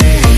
Yeah.